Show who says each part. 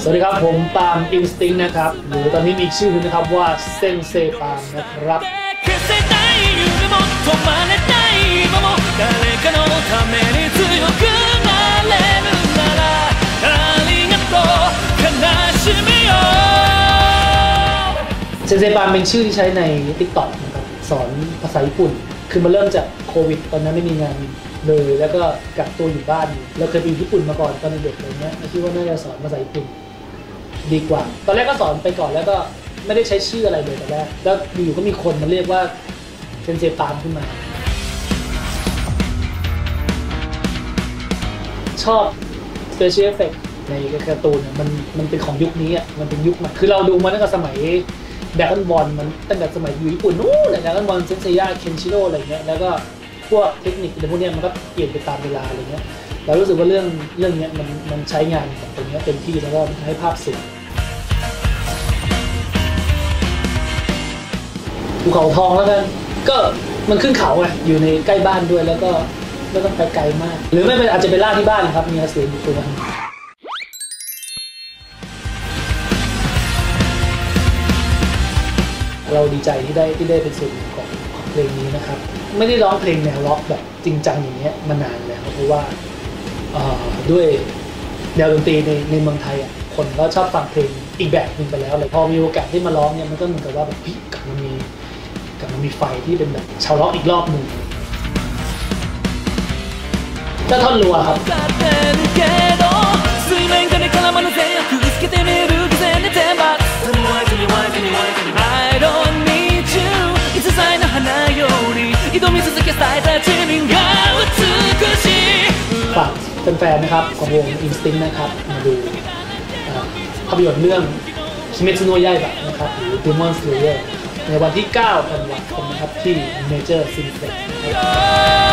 Speaker 1: สวัสดีครับผมปามอินสติ้งนะครับหรือตอนนี้มีชื่อนะครับว่าเซนเซปามนะครับเซนเซปาล์มเป็นชื่อที่ใช้ใน t ิ k t o k นะครับสอนภาษาญี่ปุ่น คือมาเริ่มจากโควิด ตอนนั้นไม่มีงาน เลยแล้วก็กักตัวอยู่บ้านอยู่เราเคยไปอยู่ญี่ปุ่นมาก่อนตอนเด็กอะไรเงี้ยคิดว่าน่าจะสอนภาษาญี่ปุ่นดีกว่า ตอนแรกก็สอนไปก่อนแล้วก็ไม่ได้ใช้ชื่ออะไรเลยตอนแรก แล้วอยู่ก็มีคนมาเรียกว่าเซนเซปามขึ้นมา ชอบ Special Effect ในการ์ตูนเนี่ยมันมันเป็นของยุคนี้อะมันเป็นยุคใหม่คือเราดูมาตั้งแต่สมัยด a ก o n บอลมันตั้งแต่สมัยอยู่ญี่ปุ่นนู้นด a ก o n บอลเซนเซียเคนชิโร่อะไรเงี้ยแล้วก็ พวกเทคนิคอะไรพวกนี้มันก็เปลี่ยนไปตามเวลาอะไรเงี้ยเรารู้สึกว่าเรื่องเรื่องนี้มันมันใช้งานกับตรงนี้เต็มที่แล้วก็ให้ภาพสวยภูเขาทองแล้วกันก็มันขึ้นเขาไงอยู่ในใกล้บ้านด้วยแล้วก็ไม่ต้องไปไกลมาก หรือไม่เป็นอาจจะไปล่าที่บ้านนะครับมีอาเซียนอยู่ตัวนเราดีใจที่ได้ที่ได้เป็นส่วนหนึ่งของ เพลงนี้นะครับ ไม่ได้ร้องเพลงแนวร็อกแบบจริงจังอย่างเงี้ยมานานแล้วเพราะว่าด้วยแนวดนตรีในในเมืองไทยอะคนก็ชอบฟังเพลงอีกแบบหนึ่งไปแล้วเลยพอมีโอกาสที่มาร้องเนี่ยมันก็เหมือนกับว่าแบบเฮ้ยกลับมามีกลับมามีไฟที่เป็นแบบชาวร็อกอีกรอบหนึ่งก็ท่อนรัวครับ
Speaker 2: 挑み続けさえた自分が美しい
Speaker 1: ฝากแฟนๆนะครับ ของวง Instinct นะครับ มาดูเอ่อภาพยนตร์เรื่องคิเม t ุโนะย a บะนะครับ หรือ Demon Slayer ในวันที่ 9 ธันวาคมนะครับ ที่ Major Cineplex นะครับ
Speaker 2: よ